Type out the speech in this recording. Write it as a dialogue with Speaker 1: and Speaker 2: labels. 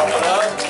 Speaker 1: Obrigado.